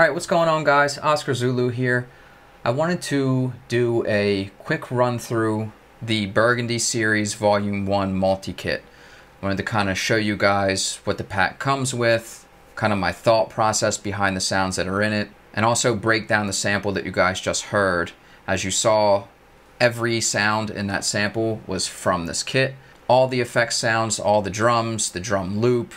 Alright, what's going on guys? Oscar Zulu here. I wanted to do a quick run through the Burgundy Series Volume 1 multi-kit. I wanted to kind of show you guys what the pack comes with, kind of my thought process behind the sounds that are in it, and also break down the sample that you guys just heard. As you saw, every sound in that sample was from this kit. All the effects sounds, all the drums, the drum loop,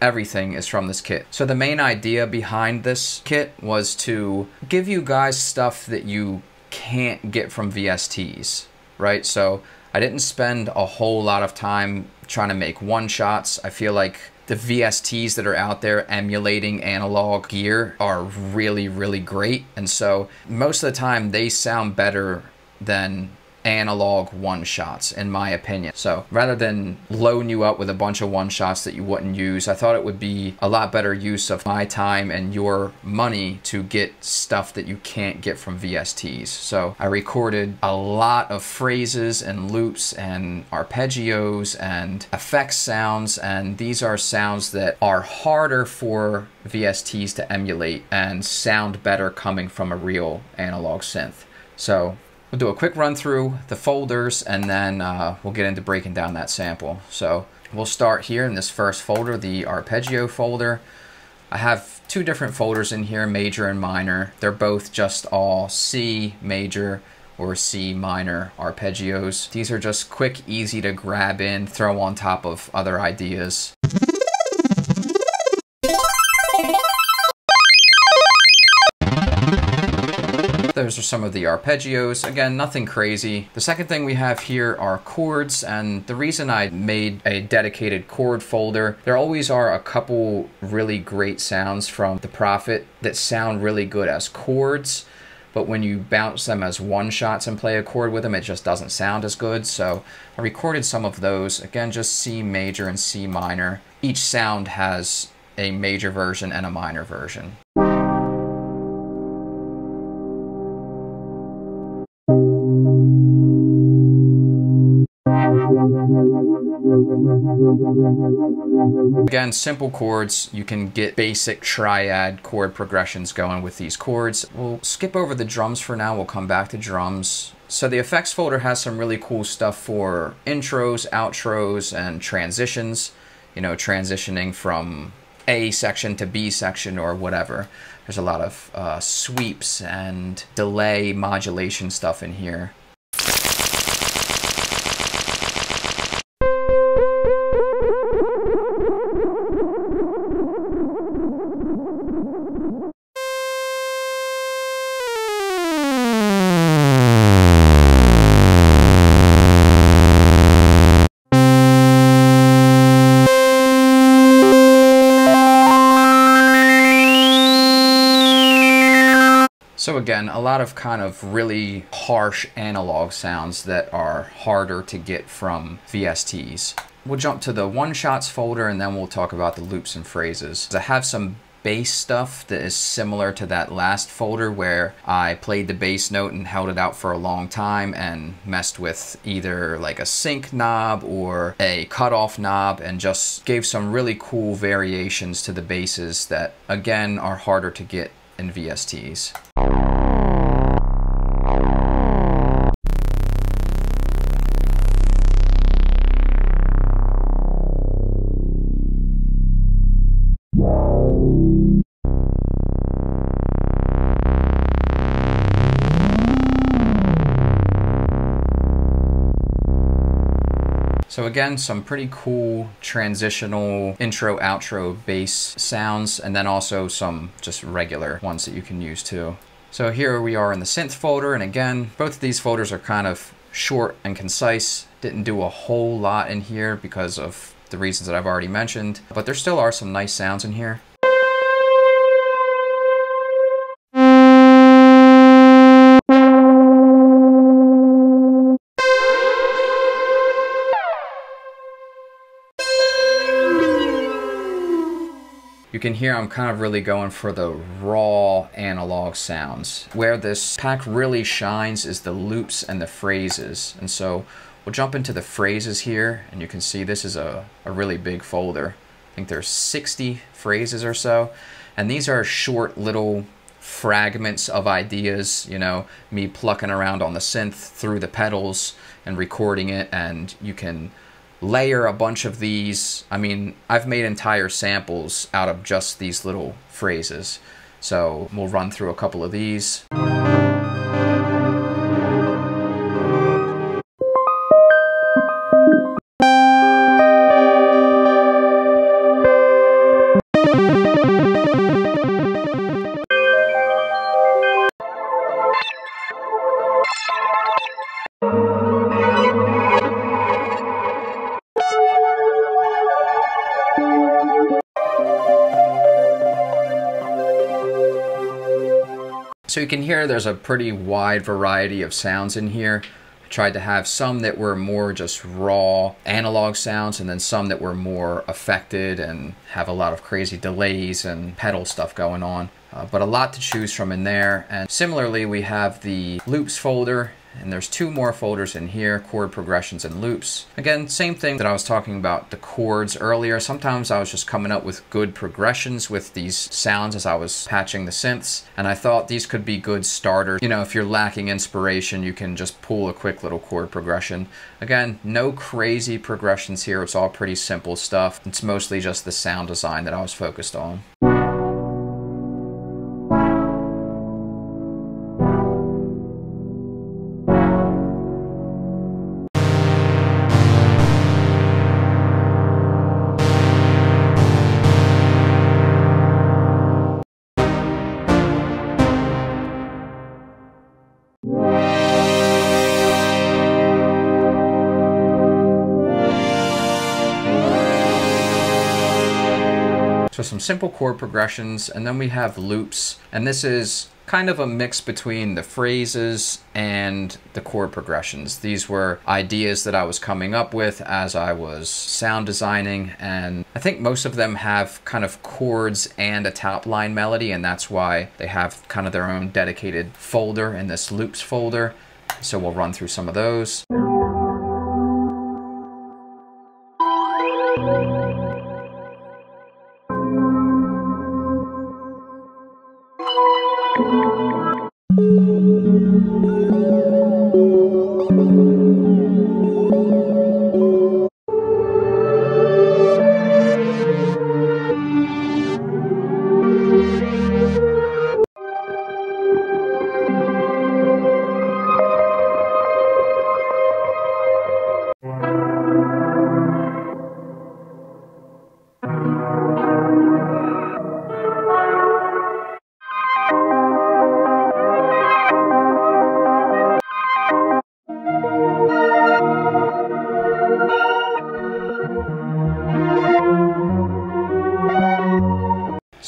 everything is from this kit. So the main idea behind this kit was to give you guys stuff that you can't get from VSTs, right? So I didn't spend a whole lot of time trying to make one shots. I feel like the VSTs that are out there emulating analog gear are really, really great. And so most of the time they sound better than analog one shots in my opinion. So rather than loading you up with a bunch of one shots that you wouldn't use i thought it would be a lot better use of my time and your money to get stuff that you can't get from vsts so i recorded a lot of phrases and loops and arpeggios and effects sounds and these are sounds that are harder for vsts to emulate and sound better coming from a real analog synth. So We'll do a quick run through the folders and then uh, we'll get into breaking down that sample. So we'll start here in this first folder, the arpeggio folder. I have two different folders in here, major and minor. They're both just all C major or C minor arpeggios. These are just quick, easy to grab in, throw on top of other ideas. Those are some of the arpeggios. Again, nothing crazy. The second thing we have here are chords, and the reason I made a dedicated chord folder, there always are a couple really great sounds from The Prophet that sound really good as chords, but when you bounce them as one shots and play a chord with them, it just doesn't sound as good. So I recorded some of those. Again, just C major and C minor. Each sound has a major version and a minor version. Again, simple chords. You can get basic triad chord progressions going with these chords. We'll skip over the drums for now. We'll come back to drums. So the effects folder has some really cool stuff for intros, outros, and transitions. You know, transitioning from A section to B section or whatever. There's a lot of uh, sweeps and delay modulation stuff in here. So again, a lot of kind of really harsh analog sounds that are harder to get from VSTs. We'll jump to the one shots folder and then we'll talk about the loops and phrases. I have some bass stuff that is similar to that last folder where I played the bass note and held it out for a long time and messed with either like a sync knob or a cutoff knob and just gave some really cool variations to the basses that again are harder to get in VSTs. So again, some pretty cool transitional intro, outro bass sounds, and then also some just regular ones that you can use too. So here we are in the synth folder, and again, both of these folders are kind of short and concise. Didn't do a whole lot in here because of the reasons that I've already mentioned, but there still are some nice sounds in here. You can hear I'm kind of really going for the raw analog sounds. Where this pack really shines is the loops and the phrases. And so we'll jump into the phrases here and you can see this is a, a really big folder. I think there's 60 phrases or so. And these are short little fragments of ideas, you know, me plucking around on the synth through the pedals and recording it, and you can layer a bunch of these. I mean, I've made entire samples out of just these little phrases. So we'll run through a couple of these. So you can hear there's a pretty wide variety of sounds in here. I tried to have some that were more just raw analog sounds and then some that were more affected and have a lot of crazy delays and pedal stuff going on. Uh, but a lot to choose from in there. And similarly, we have the loops folder and there's two more folders in here, chord progressions and loops. Again, same thing that I was talking about the chords earlier. Sometimes I was just coming up with good progressions with these sounds as I was patching the synths. And I thought these could be good starters. You know, if you're lacking inspiration, you can just pull a quick little chord progression. Again, no crazy progressions here. It's all pretty simple stuff. It's mostly just the sound design that I was focused on. Some simple chord progressions, and then we have loops. And this is kind of a mix between the phrases and the chord progressions. These were ideas that I was coming up with as I was sound designing, and I think most of them have kind of chords and a top line melody, and that's why they have kind of their own dedicated folder in this loops folder. So we'll run through some of those.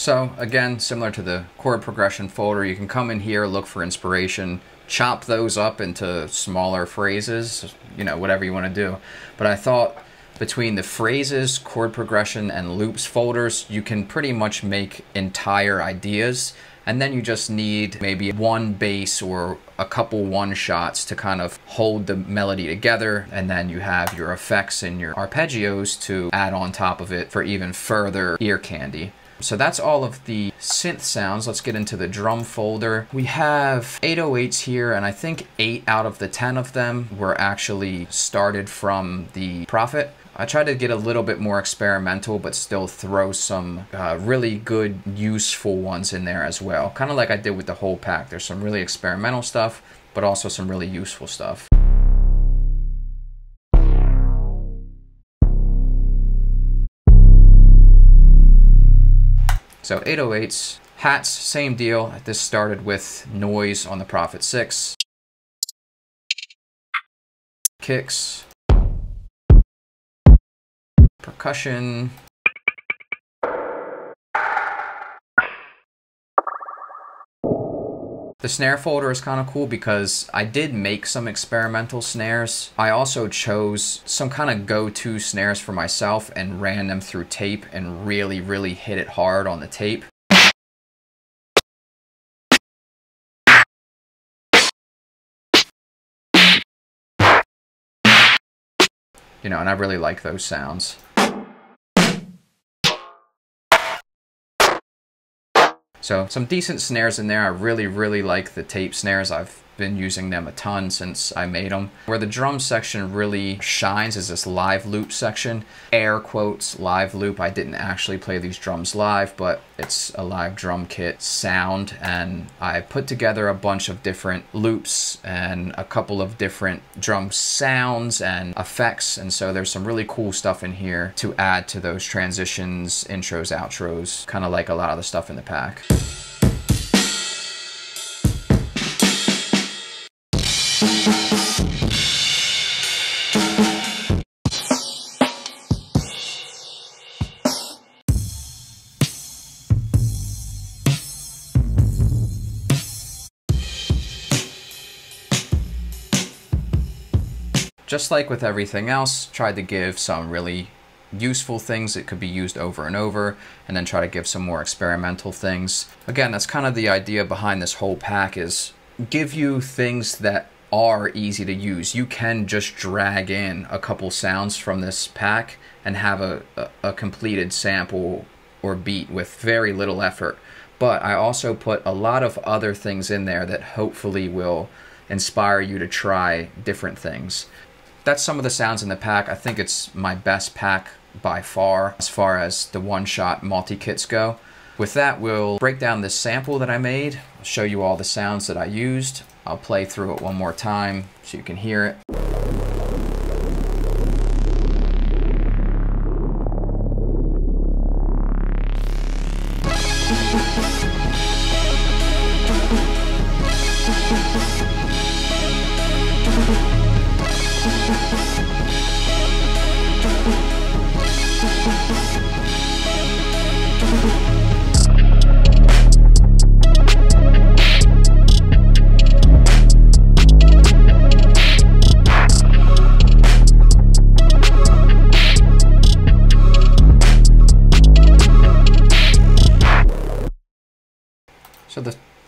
So again, similar to the chord progression folder, you can come in here, look for inspiration, chop those up into smaller phrases, you know, whatever you want to do. But I thought between the phrases, chord progression, and loops folders, you can pretty much make entire ideas. And then you just need maybe one bass or a couple one shots to kind of hold the melody together. And then you have your effects and your arpeggios to add on top of it for even further ear candy. So that's all of the synth sounds. Let's get into the drum folder. We have 808s here, and I think 8 out of the 10 of them were actually started from the Prophet. I tried to get a little bit more experimental, but still throw some uh, really good, useful ones in there as well. Kind of like I did with the whole pack. There's some really experimental stuff, but also some really useful stuff. So 808s, hats, same deal. This started with noise on the Prophet 6. Kicks. Percussion. The snare folder is kind of cool because I did make some experimental snares. I also chose some kind of go-to snares for myself and ran them through tape and really, really hit it hard on the tape. You know, and I really like those sounds. So some decent snares in there. I really, really like the tape snares. I've been using them a ton since I made them. Where the drum section really shines is this live loop section. Air quotes live loop. I didn't actually play these drums live, but it's a live drum kit sound and I put together a bunch of different loops and a couple of different drum sounds and effects and so there's some really cool stuff in here to add to those transitions, intros, outros, kind of like a lot of the stuff in the pack. Just like with everything else, tried to give some really useful things that could be used over and over, and then try to give some more experimental things. Again, that's kind of the idea behind this whole pack is give you things that are easy to use. You can just drag in a couple sounds from this pack and have a, a, a completed sample or beat with very little effort. But I also put a lot of other things in there that hopefully will inspire you to try different things that's some of the sounds in the pack. I think it's my best pack by far as far as the one-shot multi-kits go. With that, we'll break down this sample that I made, show you all the sounds that I used. I'll play through it one more time so you can hear it.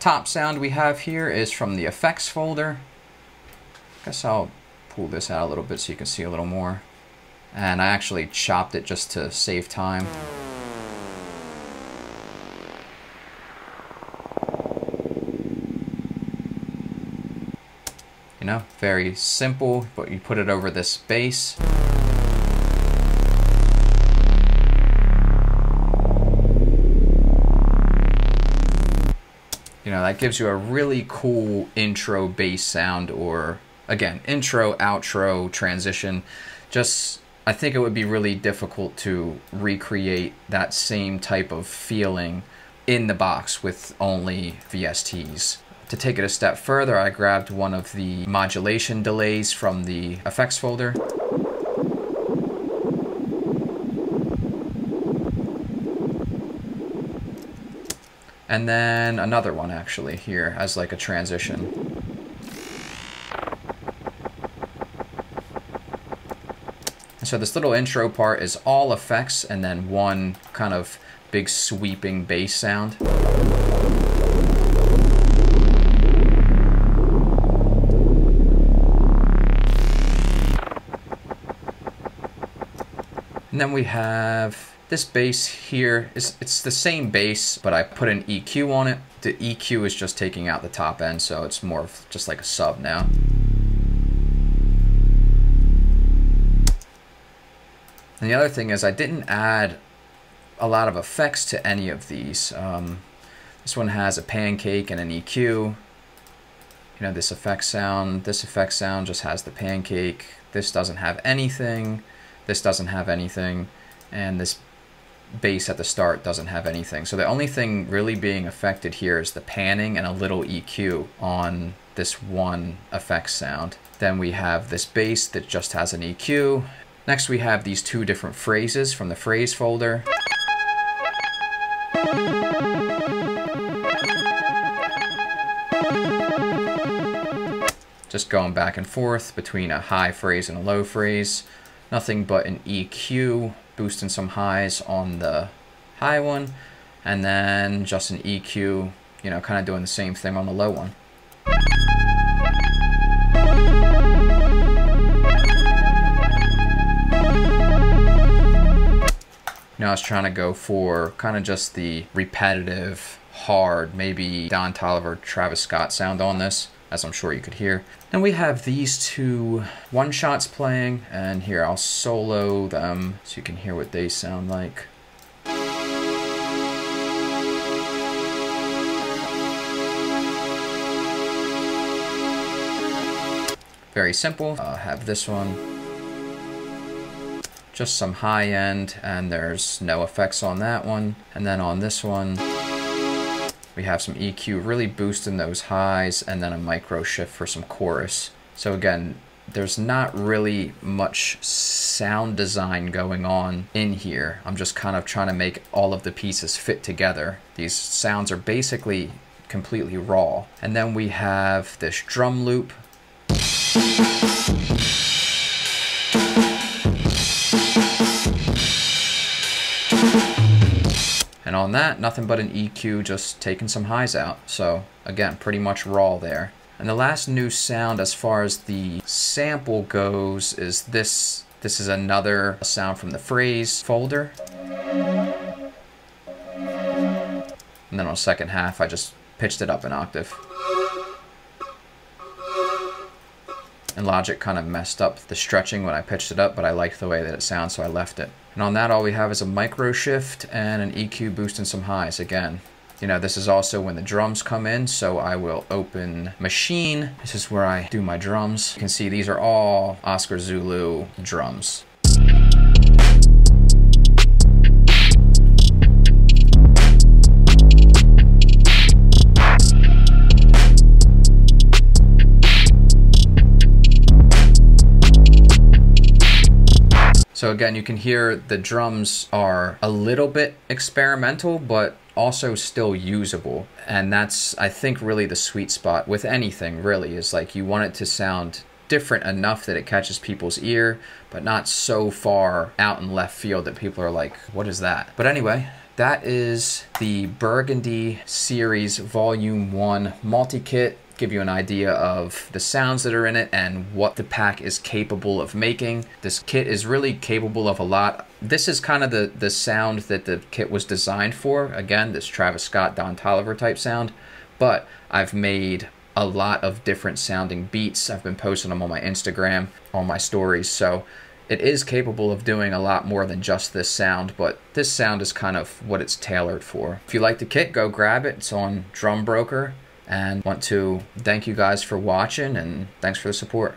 Top sound we have here is from the effects folder. I Guess I'll pull this out a little bit so you can see a little more. And I actually chopped it just to save time. You know, very simple, but you put it over this bass. That gives you a really cool intro bass sound or, again, intro, outro, transition. Just, I think it would be really difficult to recreate that same type of feeling in the box with only VSTs. To take it a step further, I grabbed one of the modulation delays from the effects folder and then another one actually here as like a transition. And so this little intro part is all effects and then one kind of big sweeping bass sound. And then we have this bass here is it's the same bass, but I put an EQ on it. The EQ is just taking out the top end, so it's more of just like a sub now. And the other thing is I didn't add a lot of effects to any of these. Um, this one has a pancake and an EQ. You know, this effect sound, this effect sound just has the pancake. This doesn't have anything. This doesn't have anything. And this bass at the start doesn't have anything. So the only thing really being affected here is the panning and a little EQ on this one effect sound. Then we have this bass that just has an EQ. Next we have these two different phrases from the phrase folder. Just going back and forth between a high phrase and a low phrase. Nothing but an EQ boosting some highs on the high one, and then just an EQ, you know, kind of doing the same thing on the low one. Now I was trying to go for kind of just the repetitive hard, maybe Don Toliver, Travis Scott sound on this, as I'm sure you could hear. Then we have these two one shots playing, and here I'll solo them so you can hear what they sound like. Very simple. I'll have this one. Just some high end, and there's no effects on that one. And then on this one, we have some EQ really boosting those highs, and then a micro shift for some chorus. So again, there's not really much sound design going on in here. I'm just kind of trying to make all of the pieces fit together. These sounds are basically completely raw. And then we have this drum loop and on that, nothing but an EQ, just taking some highs out. So again, pretty much raw there. And the last new sound as far as the sample goes is this. This is another sound from the phrase folder. And then on the second half, I just pitched it up an octave. and Logic kind of messed up the stretching when I pitched it up, but I liked the way that it sounds, so I left it. And on that, all we have is a micro shift and an EQ boost and some highs again. You know, this is also when the drums come in, so I will open Maschine. This is where I do my drums. You can see these are all Oscar Zulu drums. So again, you can hear the drums are a little bit experimental, but also still usable. And that's, I think, really the sweet spot with anything, really, is like you want it to sound different enough that it catches people's ear, but not so far out in left field that people are like, what is that? But anyway, that is the Burgundy Series Volume 1 multi-kit give you an idea of the sounds that are in it and what the pack is capable of making. This kit is really capable of a lot. This is kind of the, the sound that the kit was designed for. Again, this Travis Scott, Don Toliver type sound. But I've made a lot of different sounding beats. I've been posting them on my Instagram, on my stories. So it is capable of doing a lot more than just this sound, but this sound is kind of what it's tailored for. If you like the kit, go grab it. It's on Drum Broker and want to thank you guys for watching and thanks for the support.